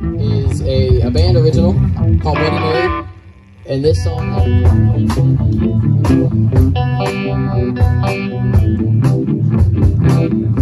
is a, a band original called Bloody Mary. And this song. Has...